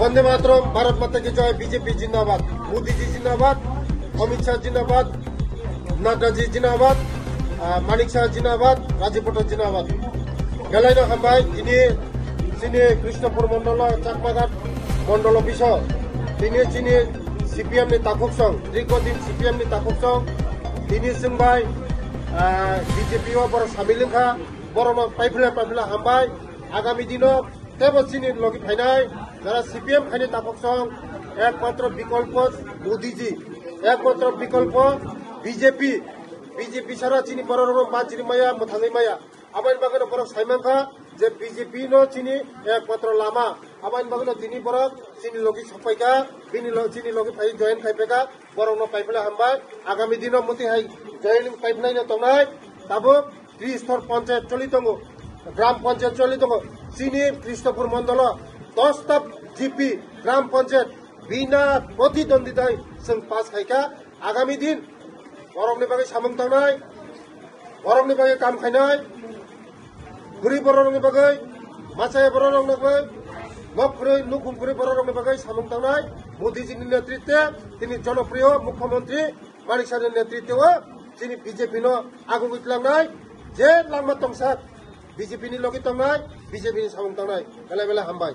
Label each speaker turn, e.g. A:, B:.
A: वंदे
B: मातरम भारत माता की जय बीजेपी जिंदाबाद मोदी जी जिंदाबाद অমিত শাহ জিন্দাবাদ নাটাজি জিন্দাবাদ মানিক শাহ জিন্দাবাদ, রাজীব ভট্টাচার্য জিন্দাবাদ। গেলাই রকম ভাই ইনি চিনি কৃষ্ণপুর মন্ডল চাকমাঘাট মন্ডল অফিস তিনি চিনি সিপিএম নি তাকুক সং দীর্ঘদিন সিপিএম নি তাকুক সং তিনি চিনবাই বিজেপি বড় সামিলিংখা বড় পাইফিলা পাইফিলা হামবাই আগামী দিন তেব চিনি লগি ফাইনাই যারা সিপিএম খাইনি তাকুক সং একমাত্র বিকল্প মোদিজি। একমাত্র বিকল্প বিজেপি বিজেপি ছাড়া চিনি রকম মা চিনি মায়া মোথাঙै মায়া। আবাইন বাগানো বরক সাইমাংখা যে বিজেপি ন চিনি, একমাত্র লামা। আবাইন বাগানো তিনি বরক চিনি লগি সপাইকা বিনি চিনি লগি ফাই জয়েন খাইপেকা বরক ন পাইফেলা হামবাই আগামী দিন মতি হাই, জয়েন পাইফেলাই ন তংনাই তাবো, ত্রিস্তর পঞ্চায়েত চলি দङ গ্রাম পঞ্চায়েত চলি দङ চিনি কৃষ্ণপুর মন্ডল দশটা জিপি গ্রাম পঞ্চায়েত। বিনা প্রতিদ্বন্দ্বিতায় পাস খাইকা। আগামী দিন বরং নিবাগে সামন্ত নাই বরং নিবাগে কাম খাই নাই, ঘুরি বড় রং নিবাগে মাছায় বড় রং নিবাগে নখুরে নুখুমখুরি বড় রং নিবাগে সামন্ত নাই। মোদীজির নেতৃত্বে তিনি জনপ্রিয় মুখ্যমন্ত্রী মানিক সারের নেতৃত্বেও তিনি বিজেপি
C: ন আগু বুঝলাম নাই, যে লাংমা তংসার বিজেপি লগি তং নাই, বিজেপি সামন্ত নাই। বেলা
D: বেলা হামবাই।